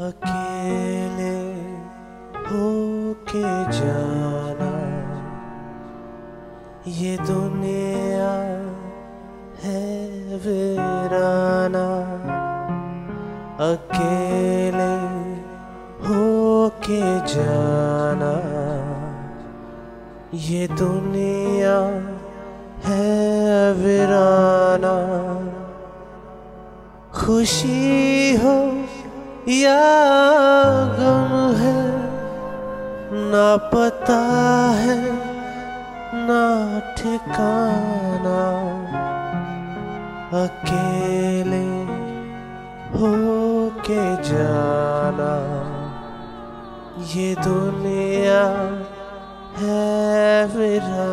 अकेले होके जाना। ये दुनिया है वीराना। अकेले होके जाना। ये दुनिया है वीराना। खुशी हो या गम है, ना पता है, ना ठिकाना, अकेले हो के जाना। ये दुनिया है विरा